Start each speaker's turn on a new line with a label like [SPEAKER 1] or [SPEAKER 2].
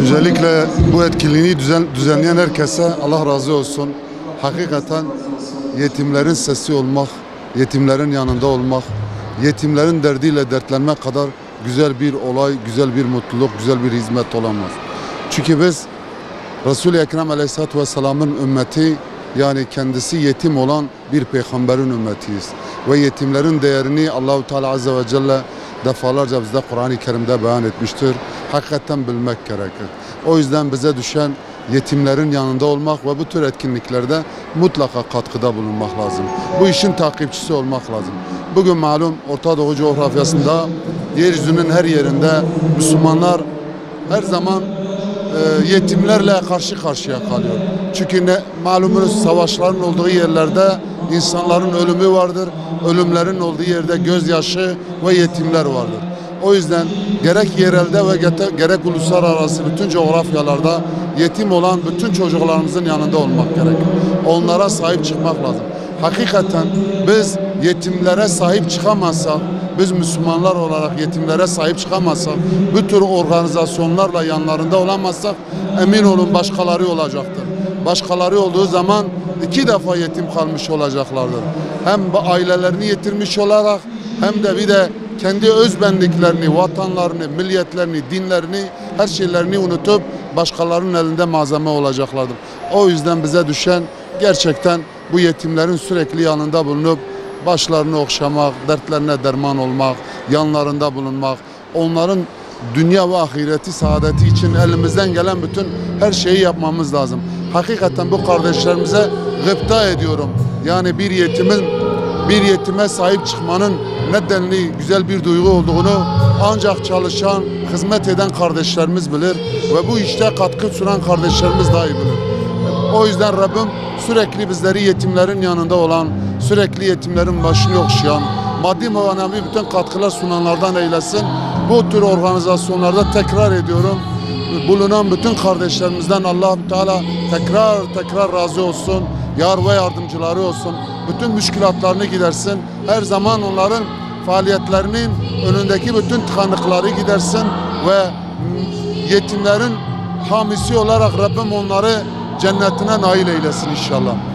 [SPEAKER 1] Öncelikle bu etkinliği düzen, düzenleyen herkese Allah razı olsun. Hakikaten yetimlerin sesi olmak, yetimlerin yanında olmak, yetimlerin derdiyle dertlenmek kadar güzel bir olay, güzel bir mutluluk, güzel bir hizmet olamaz. Çünkü biz Resul-i Ekrem Aleyhisselatü Vesselam'ın ümmeti yani kendisi yetim olan bir peygamberin ümmetiyiz. Ve yetimlerin değerini Allahu Teala Azze ve Celle defalarca bizde Kur'an-ı Kerim'de beyan etmiştir. Hakikaten bilmek gerekir. O yüzden bize düşen yetimlerin yanında olmak ve bu tür etkinliklerde mutlaka katkıda bulunmak lazım. Bu işin takipçisi olmak lazım. Bugün malum Orta Doğu coğrafyasında yeryüzünün her yerinde Müslümanlar her zaman e, yetimlerle karşı karşıya kalıyor. Çünkü ne, malumunuz savaşların olduğu yerlerde insanların ölümü vardır. Ölümlerin olduğu yerde gözyaşı ve yetimler vardır. O yüzden gerek yerelde ve gerek uluslararası bütün coğrafyalarda yetim olan bütün çocuklarımızın yanında olmak gerek. Onlara sahip çıkmak lazım. Hakikaten biz yetimlere sahip çıkamazsak, biz Müslümanlar olarak yetimlere sahip çıkamazsak, bu tür organizasyonlarla yanlarında olamazsak emin olun başkaları olacaktır. Başkaları olduğu zaman iki defa yetim kalmış olacaklardır. Hem ailelerini yitirmiş olarak hem de bir de kendi özbenliklerini, vatanlarını, milliyetlerini, dinlerini, her şeylerini unutup başkalarının elinde malzeme olacaklardır. O yüzden bize düşen gerçekten bu yetimlerin sürekli yanında bulunup başlarını okşamak, dertlerine derman olmak, yanlarında bulunmak, onların dünya ve ahireti saadeti için elimizden gelen bütün her şeyi yapmamız lazım. Hakikaten bu kardeşlerimize gıpta ediyorum. Yani bir yetimin bir yetime sahip çıkmanın ne güzel bir duygu olduğunu ancak çalışan, hizmet eden kardeşlerimiz bilir ve bu işte katkı sunan kardeşlerimiz daha iyi bilir. O yüzden Rabbim sürekli bizleri yetimlerin yanında olan, sürekli yetimlerin başını okşayan, maddi manevi bütün katkılar sunanlardan eylesin. Bu tür organizasyonlarda tekrar ediyorum bulunan bütün kardeşlerimizden allah Teala tekrar tekrar razı olsun. Yar ve yardımcıları olsun. Bütün müşkilatlarını gidersin. Her zaman onların faaliyetlerinin önündeki bütün tıkanıkları gidersin ve yetimlerin hamisi olarak Rabbim onları cennetine nail eylesin inşallah.